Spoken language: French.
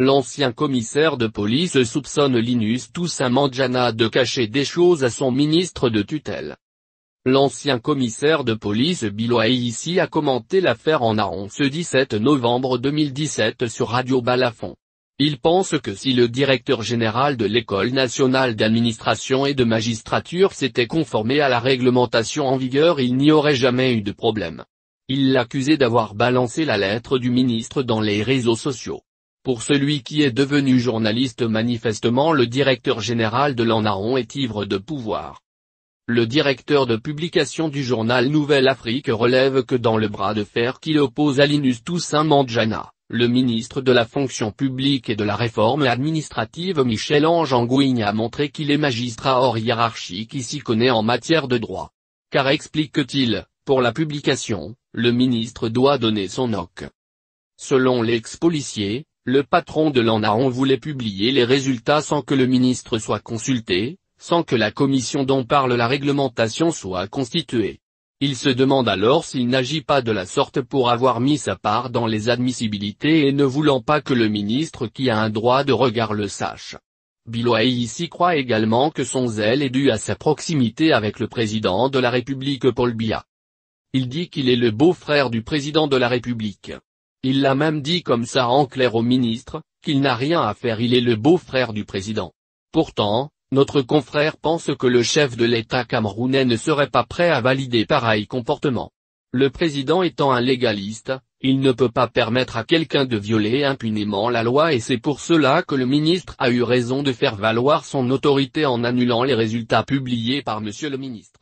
L'ancien commissaire de police soupçonne Linus Toussaint Mandjana de cacher des choses à son ministre de tutelle. L'ancien commissaire de police Biloy ici a commenté l'affaire en Aron ce 17 novembre 2017 sur Radio Balafon. Il pense que si le directeur général de l'École nationale d'administration et de magistrature s'était conformé à la réglementation en vigueur il n'y aurait jamais eu de problème. Il l'accusait d'avoir balancé la lettre du ministre dans les réseaux sociaux. Pour celui qui est devenu journaliste manifestement le directeur général de l'Anaron est ivre de pouvoir. Le directeur de publication du journal Nouvelle Afrique relève que dans le bras de fer qu'il oppose à Linus Toussaint Mandjana, le ministre de la fonction publique et de la réforme administrative Michel-Ange Angouigne a montré qu'il est magistrat hors hiérarchie qui s'y connaît en matière de droit. Car explique-t-il, pour la publication, le ministre doit donner son OC. Selon l'ex-policier, le patron de l'ANARON voulait publier les résultats sans que le ministre soit consulté, sans que la commission dont parle la réglementation soit constituée. Il se demande alors s'il n'agit pas de la sorte pour avoir mis sa part dans les admissibilités et ne voulant pas que le ministre qui a un droit de regard le sache. Biloy ici croit également que son zèle est dû à sa proximité avec le président de la République Paul Biya. Il dit qu'il est le beau-frère du président de la République. Il l'a même dit comme ça en clair au ministre, qu'il n'a rien à faire il est le beau-frère du président. Pourtant, notre confrère pense que le chef de l'État camerounais ne serait pas prêt à valider pareil comportement. Le président étant un légaliste, il ne peut pas permettre à quelqu'un de violer impunément la loi et c'est pour cela que le ministre a eu raison de faire valoir son autorité en annulant les résultats publiés par monsieur le ministre.